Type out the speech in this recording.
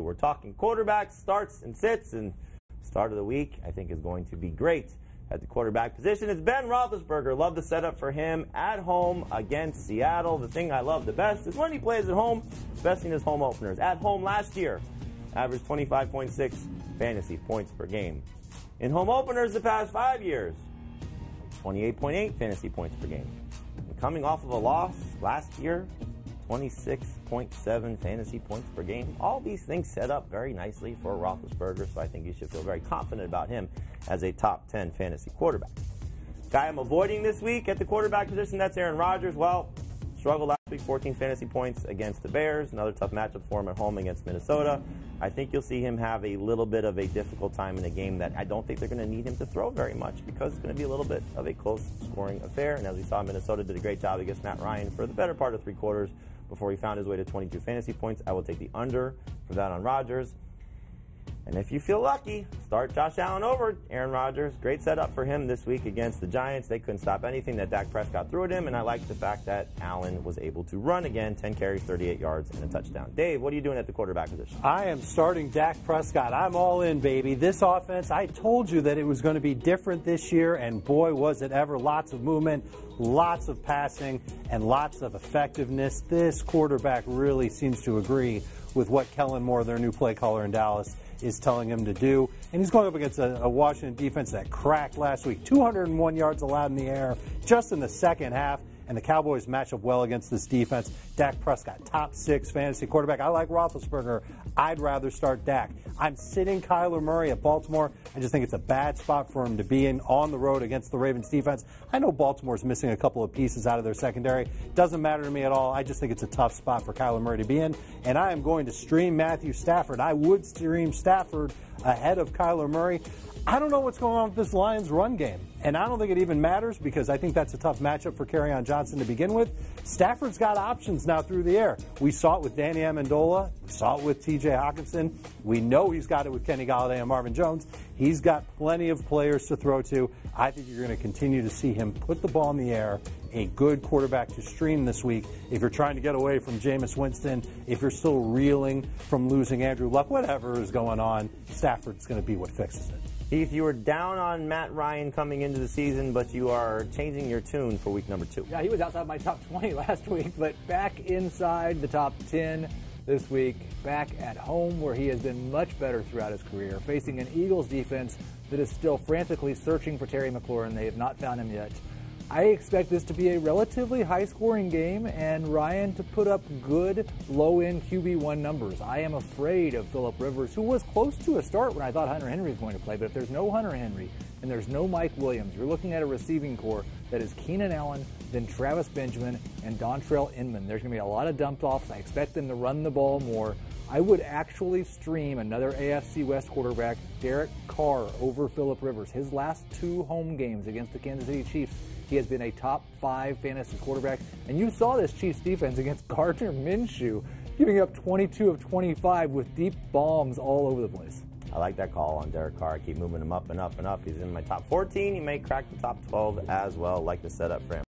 We're talking quarterbacks, starts and sits, and start of the week I think is going to be great at the quarterback position. It's Ben Roethlisberger. Love the setup for him at home against Seattle. The thing I love the best is when he plays at home, especially in his home openers. At home last year, averaged 25.6 fantasy points per game. In home openers the past five years, 28.8 fantasy points per game. And coming off of a loss last year, 26.7 fantasy points per game. All these things set up very nicely for Roethlisberger, so I think you should feel very confident about him as a top 10 fantasy quarterback. Guy I'm avoiding this week at the quarterback position, that's Aaron Rodgers. Well, struggled last week, 14 fantasy points against the Bears. Another tough matchup for him at home against Minnesota. I think you'll see him have a little bit of a difficult time in a game that I don't think they're going to need him to throw very much because it's going to be a little bit of a close scoring affair. And as we saw, Minnesota did a great job against Matt Ryan for the better part of three quarters before he found his way to 22 fantasy points. I will take the under for that on Rodgers. And if you feel lucky, start Josh Allen over Aaron Rodgers. Great setup for him this week against the Giants. They couldn't stop anything that Dak Prescott threw at him, and I like the fact that Allen was able to run again 10 carries, 38 yards, and a touchdown. Dave, what are you doing at the quarterback position? I am starting Dak Prescott. I'm all in, baby. This offense, I told you that it was going to be different this year, and boy, was it ever. Lots of movement, lots of passing, and lots of effectiveness. This quarterback really seems to agree with what Kellen Moore, their new play caller in Dallas, is telling him to do. And he's going up against a, a, Washington defense that cracked last week. 201 yards allowed in the air just in the second half and the Cowboys match up well against this defense. Dak Prescott, top six fantasy quarterback. I like Roethlisberger. I'd rather start Dak. I'm sitting Kyler Murray at Baltimore. I just think it's a bad spot for him to be in on the road against the Ravens defense. I know Baltimore's missing a couple of pieces out of their secondary. Doesn't matter to me at all. I just think it's a tough spot for Kyler Murray to be in. And I am going to stream Matthew Stafford. I would stream Stafford ahead of Kyler Murray. I don't know what's going on with this Lions run game. And I don't think it even matters because I think that's a tough matchup for Kerryon Johnson to begin with. Stafford's got options now through the air. We saw it with Danny Amendola. We saw it with TJ Hockenson. We know he's got it with Kenny Golladay and Marvin Jones. He's got plenty of players to throw to. I think you're going to continue to see him put the ball in the air. A good quarterback to stream this week. If you're trying to get away from Jameis Winston, if you're still reeling from losing Andrew Luck, whatever is going on, Stafford's going to be what fixes it. Heath, you were down on Matt Ryan coming into the season, but you are changing your tune for week number two. Yeah, he was outside my top 20 last week, but back inside the top 10 this week, back at home where he has been much better throughout his career, facing an Eagles defense that is still frantically searching for Terry McLaurin. They have not found him yet. I expect this to be a relatively high scoring game and Ryan to put up good low end QB1 numbers. I am afraid of Philip Rivers, who was close to a start when I thought Hunter Henry was going to play. But if there's no Hunter Henry and there's no Mike Williams, you're looking at a receiving corps that is Keenan Allen, then Travis Benjamin, and Dontrelle Inman. There's going to be a lot of dump offs. I expect them to run the ball more. I would actually stream another AFC West quarterback, Derek Carr, over Philip Rivers. His last two home games against the Kansas City Chiefs he has been a top five fantasy quarterback. And you saw this Chiefs defense against Gardner Minshew, giving up 22 of 25 with deep bombs all over the place. I like that call on Derek Carr. I keep moving him up and up and up. He's in my top 14. He may crack the top 12 as well. like the setup for him.